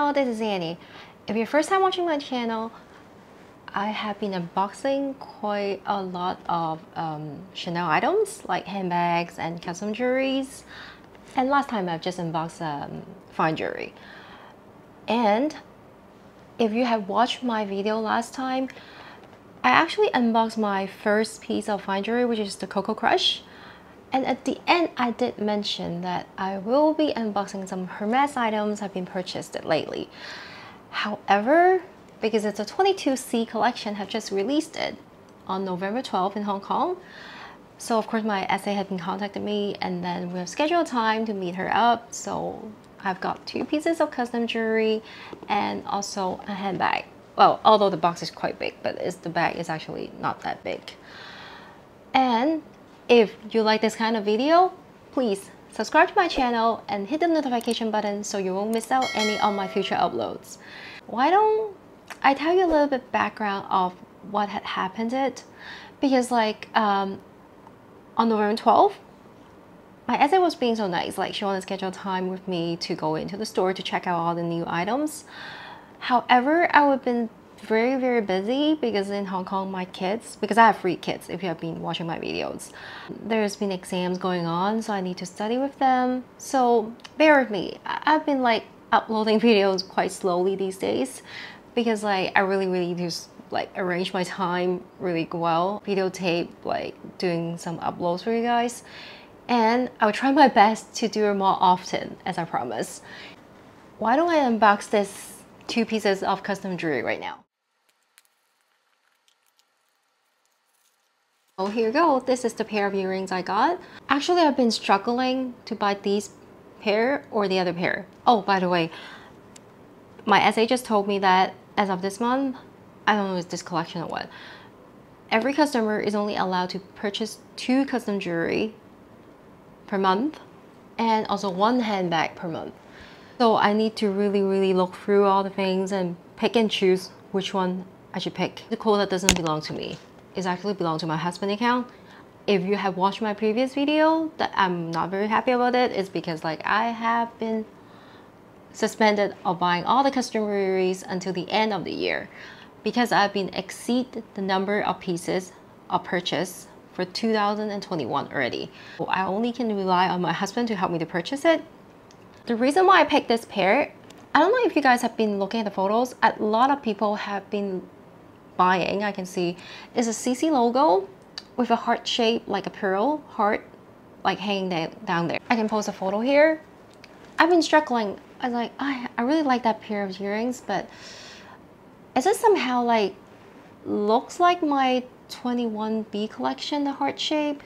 channel, this is Annie. If you're first time watching my channel, I have been unboxing quite a lot of um, Chanel items like handbags and custom jewelries. And last time I've just unboxed um, fine jewelry. And if you have watched my video last time, I actually unboxed my first piece of fine jewelry, which is the Coco Crush. And at the end, I did mention that I will be unboxing some Hermes items I've been purchased lately. However, because it's a 22C collection, have just released it on November 12th in Hong Kong. So of course my SA had been contacted me and then we have scheduled time to meet her up. So I've got two pieces of custom jewelry and also a handbag. Well, although the box is quite big, but the bag is actually not that big. And if you like this kind of video, please subscribe to my channel and hit the notification button so you won't miss out any of my future uploads. Why don't I tell you a little bit background of what had happened it? Because like um, on November 12th, my SA was being so nice, like she wanted to schedule time with me to go into the store to check out all the new items. However, I would have been very very busy because in Hong Kong my kids because I have three kids if you have been watching my videos there's been exams going on so I need to study with them. So bear with me. I've been like uploading videos quite slowly these days because like I really really just like arrange my time really well videotape like doing some uploads for you guys. And I'll try my best to do it more often as I promise. Why don't I unbox this two pieces of custom jewelry right now Oh, here you go. This is the pair of earrings I got. Actually, I've been struggling to buy these pair or the other pair. Oh, by the way, my SA just told me that as of this month, I don't know if it's this collection or what, every customer is only allowed to purchase two custom jewelry per month and also one handbag per month. So I need to really, really look through all the things and pick and choose which one I should pick. The quote that doesn't belong to me is actually belong to my husband account. If you have watched my previous video that I'm not very happy about it, it's because like I have been suspended of buying all the customaries until the end of the year because I've been exceed the number of pieces of purchase for 2021 already. So I only can rely on my husband to help me to purchase it. The reason why I picked this pair, I don't know if you guys have been looking at the photos, a lot of people have been buying, I can see, is a CC logo with a heart shape like a pearl heart like hanging down there. I can post a photo here. I've been struggling. I was like, I, I really like that pair of earrings, but is it somehow like looks like my 21B collection, the heart shape?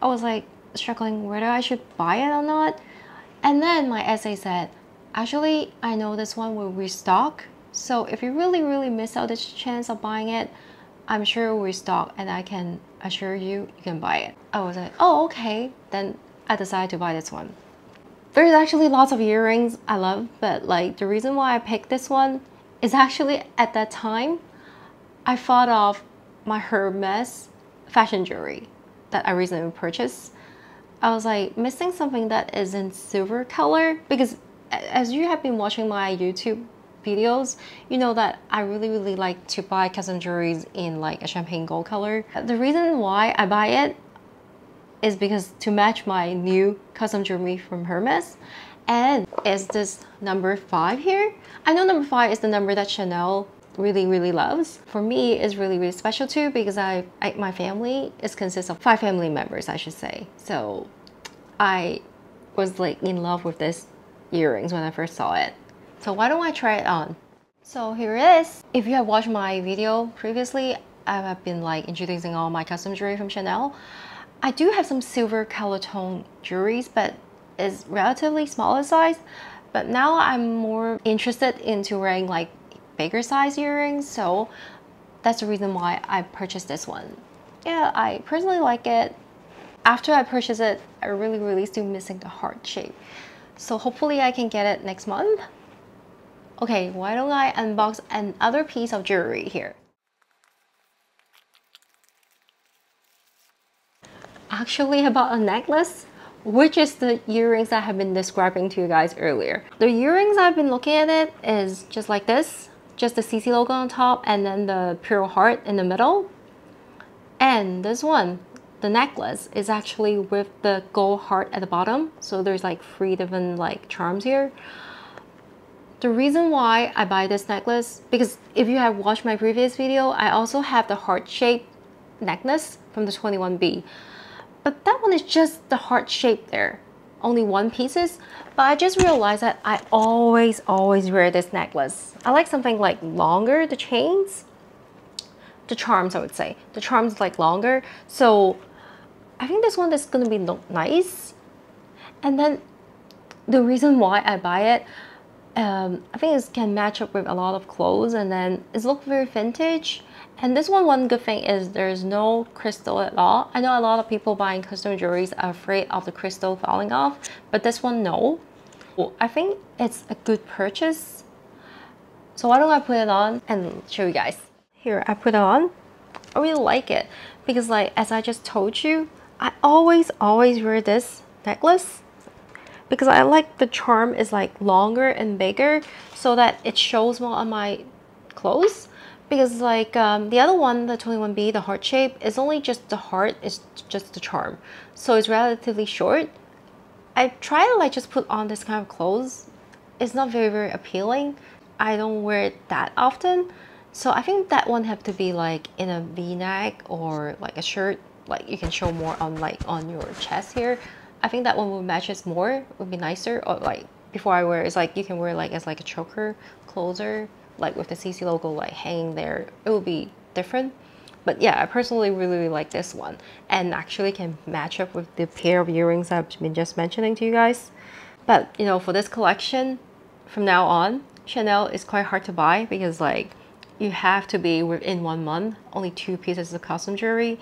I was like struggling whether I should buy it or not. And then my SA said, actually, I know this one will restock so if you really, really miss out this chance of buying it, I'm sure we stock and I can assure you, you can buy it. I was like, oh, okay. Then I decided to buy this one. There's actually lots of earrings I love, but like the reason why I picked this one is actually at that time, I thought of my Hermes fashion jewelry that I recently purchased. I was like missing something that is in silver color because as you have been watching my YouTube videos, you know that I really, really like to buy custom jewelries in like a champagne gold color. The reason why I buy it is because to match my new custom jewelry from Hermes and is this number five here. I know number five is the number that Chanel really really loves. For me it's really really special too because I, I my family is consists of five family members I should say. So I was like in love with this earrings when I first saw it. So why don't I try it on? So here it is. If you have watched my video previously, I have been like introducing all my custom jewelry from Chanel. I do have some silver color tone jewelries, but it's relatively smaller size. But now I'm more interested into wearing like bigger size earrings, so that's the reason why I purchased this one. Yeah, I personally like it. After I purchased it, I really, really still missing the heart shape. So hopefully I can get it next month. Okay, why don't I unbox another piece of jewelry here? Actually, about a necklace which is the earrings I have been describing to you guys earlier. The earrings I've been looking at it is just like this, just the CC logo on top and then the pure heart in the middle. And this one, the necklace is actually with the gold heart at the bottom. So there's like three different like charms here. The reason why I buy this necklace, because if you have watched my previous video, I also have the heart-shaped necklace from the 21B. But that one is just the heart shape there. Only one pieces. But I just realized that I always, always wear this necklace. I like something like longer, the chains. The charms, I would say. The charms like longer. So I think this one is gonna be nice. And then the reason why I buy it, um, I think it can match up with a lot of clothes and then it looks very vintage. And this one, one good thing is there's no crystal at all. I know a lot of people buying custom jewelries are afraid of the crystal falling off, but this one, no. I think it's a good purchase. So why don't I put it on and show you guys. Here, I put it on. I really like it because like, as I just told you, I always, always wear this necklace because I like the charm is like longer and bigger so that it shows more on my clothes. Because like um, the other one the 21b the heart shape is only just the heart is just the charm. So it's relatively short. I try to like just put on this kind of clothes. It's not very very appealing. I don't wear it that often. So I think that one have to be like in a v-neck or like a shirt like you can show more on like on your chest here I think that one would matches more would be nicer or like before I wear it's like you can wear like as like a choker closer like with the CC logo like hanging there, it will be different. But yeah, I personally really, really like this one and actually can match up with the pair of earrings I've been just mentioning to you guys. But you know, for this collection, from now on, Chanel is quite hard to buy because like you have to be within one month, only two pieces of custom jewelry.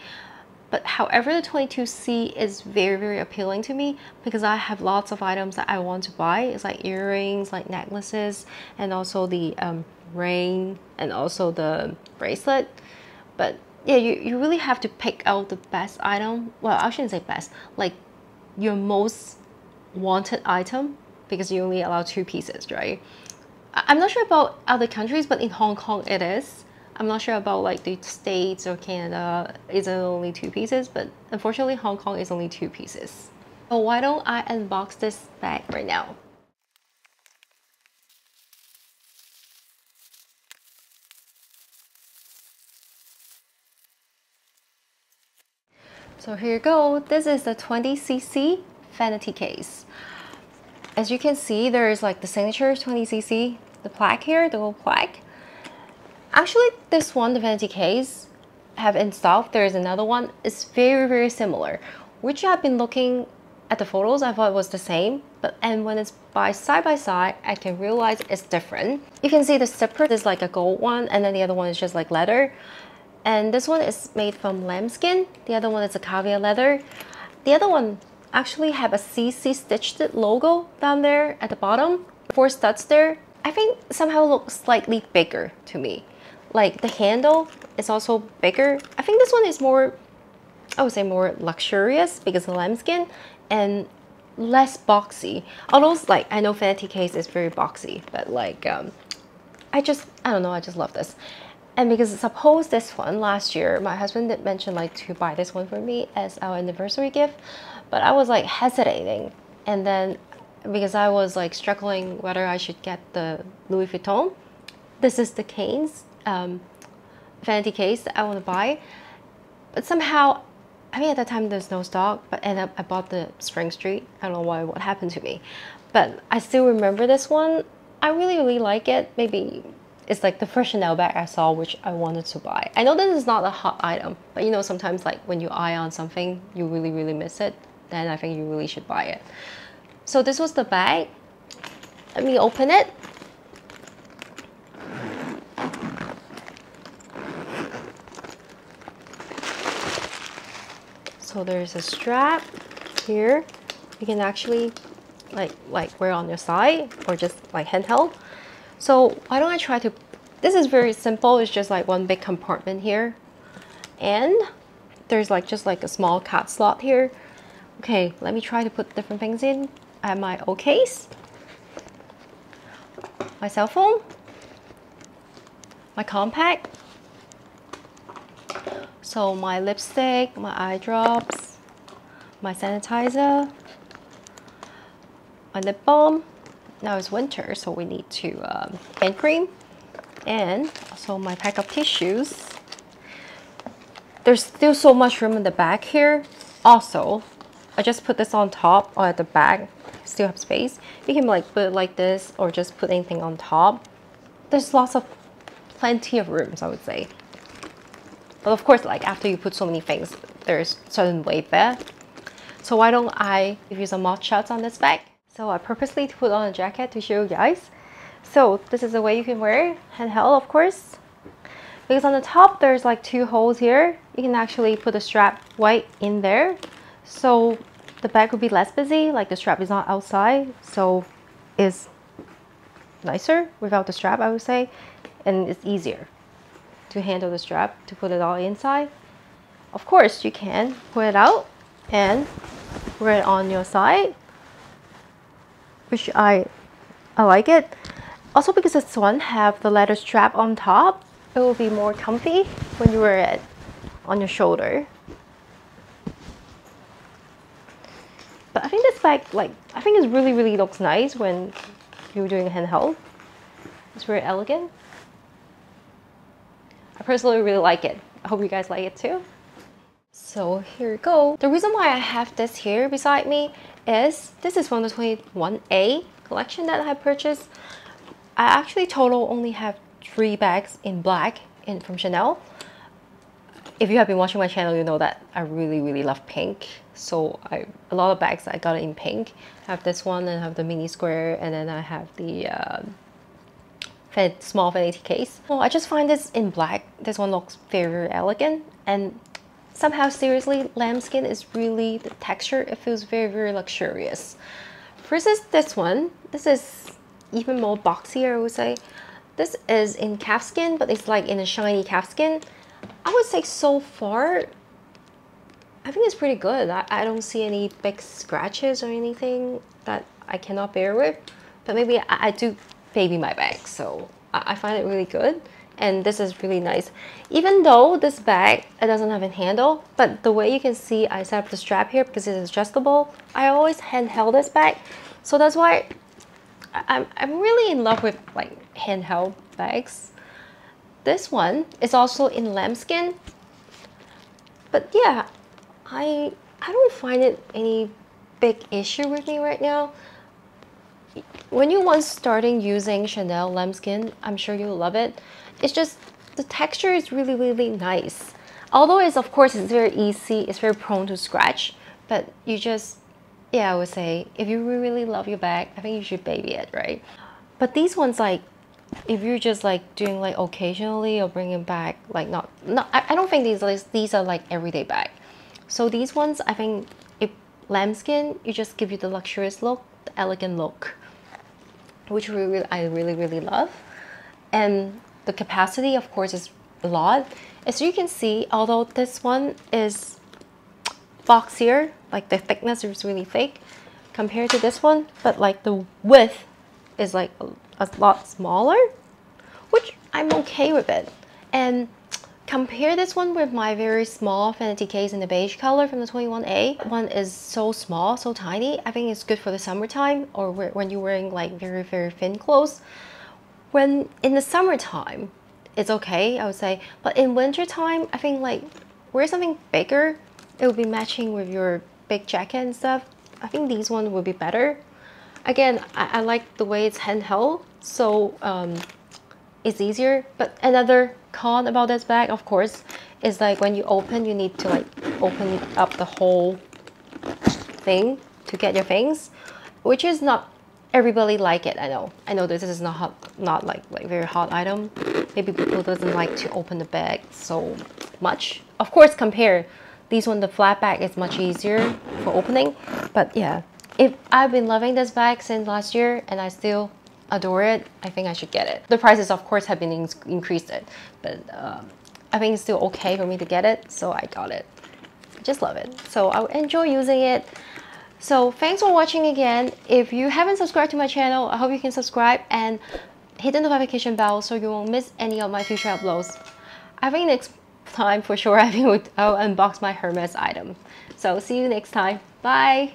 But however, the 22C is very, very appealing to me because I have lots of items that I want to buy. It's like earrings, like necklaces, and also the um, ring and also the bracelet. But yeah, you, you really have to pick out the best item. Well, I shouldn't say best, like your most wanted item because you only allow two pieces, right? I'm not sure about other countries, but in Hong Kong it is. I'm not sure about like the States or Canada, is only two pieces? But unfortunately, Hong Kong is only two pieces. So why don't I unbox this bag right now? So here you go. This is the Trendy CC vanity case. As you can see, there is like the signature Trendy CC, the plaque here, the gold plaque. Actually, this one, the vanity case, have in stock. There is another one. It's very, very similar, which I've been looking at the photos. I thought it was the same, but and when it's by side by side, I can realize it's different. You can see the zipper is like a gold one, and then the other one is just like leather. And this one is made from lambskin. The other one is a caviar leather. The other one actually have a CC stitched logo down there at the bottom. Four studs there. I think somehow looks slightly bigger to me. Like the handle is also bigger. I think this one is more, I would say more luxurious because of lambskin and less boxy. Although like I know Vanity Case is very boxy, but like um, I just, I don't know, I just love this. And because suppose this one last year, my husband did mention like to buy this one for me as our anniversary gift, but I was like hesitating. And then because I was like struggling whether I should get the Louis Vuitton, this is the Cannes um, vanity case that I want to buy. But somehow, I mean at that time there's no stock, but up I bought the Spring Street. I don't know why, what happened to me. But I still remember this one. I really, really like it. Maybe it's like the first Chanel bag I saw which I wanted to buy. I know this is not a hot item, but you know sometimes like when you eye on something, you really really miss it, then I think you really should buy it. So this was the bag. Let me open it. So there's a strap here. You can actually like like wear on your side or just like handheld. So why don't I try to, this is very simple. It's just like one big compartment here. And there's like just like a small card slot here. Okay, let me try to put different things in. I have my old case, my cell phone, my compact, so my lipstick, my eye drops, my sanitizer, my lip balm. Now it's winter, so we need to um, hand cream, and also my pack of tissues. There's still so much room in the back here. Also, I just put this on top or at the back, still have space. You can like put it like this or just put anything on top. There's lots of, plenty of rooms, I would say. But of course, like after you put so many things, there's certain weight there. So why don't I give you some more shots on this bag? So I purposely put on a jacket to show you guys. So this is the way you can wear it, handheld of course because on the top there's like two holes here you can actually put the strap right in there so the bag would be less busy like the strap is not outside so it's nicer without the strap I would say and it's easier to handle the strap to put it all inside of course you can pull it out and wear it on your side which I I like it also because this one have the leather strap on top it will be more comfy when you wear it on your shoulder. But I think this bag, like, I think it really, really looks nice when you're doing a handheld. It's very elegant. I personally really like it. I hope you guys like it too. So here we go. The reason why I have this here beside me is this is from the 21A collection that I purchased. I actually total only have three bags in black in from Chanel. If you have been watching my channel, you know that I really, really love pink. So I a lot of bags I got in pink. I have this one and I have the mini square and then I have the uh, small vanity case. Well, I just find this in black. This one looks very, very elegant and somehow seriously lambskin is really the texture it feels very very luxurious versus this one this is even more boxier i would say this is in calfskin, but it's like in a shiny calfskin. I would say so far, I think it's pretty good. I, I don't see any big scratches or anything that I cannot bear with. But maybe I, I do baby my bag, so I, find it really good. And this is really nice. Even though this bag, it doesn't have a handle, but the way you can see I set up the strap here because it's adjustable, I always handheld this bag. So that's why I'm, I'm really in love with like handheld bags. This one is also in lambskin. But yeah, I I don't find it any big issue with me right now. When you once starting using Chanel lambskin, I'm sure you'll love it. It's just the texture is really really nice. Although it's of course it's very easy, it's very prone to scratch, but you just yeah, I would say if you really love your bag, I think you should baby it, right? But these ones, like, if you're just like doing like occasionally or bringing back, like not, not I, I don't think these these are like everyday bag. So these ones, I think if lambskin, you just give you the luxurious look, the elegant look, which really, I really really love, and the capacity, of course, is a lot. As you can see, although this one is boxier, like the thickness is really thick compared to this one, but like the width is like a, a lot smaller, which I'm okay with it. And compare this one with my very small vanity case in the beige color from the 21A. One is so small, so tiny. I think it's good for the summertime or when you're wearing like very, very thin clothes. When in the summertime, it's okay, I would say. But in wintertime, I think like wear something bigger it will be matching with your big jacket and stuff. I think these ones will be better. Again, I, I like the way it's handheld, so um, it's easier. But another con about this bag, of course, is like when you open, you need to like open up the whole thing to get your things, which is not everybody like it. I know. I know this is not hot, not like like very hot item. Maybe people doesn't like to open the bag so much. Of course, compare this one, the flat bag is much easier for opening. But yeah, if I've been loving this bag since last year and I still adore it, I think I should get it. The prices, of course, have been in increased, but um, I think it's still okay for me to get it, so I got it. I just love it. So I enjoy using it. So thanks for watching again. If you haven't subscribed to my channel, I hope you can subscribe and hit the notification bell so you won't miss any of my future uploads. I think next time for sure I will I'll unbox my Hermes item. So see you next time. Bye!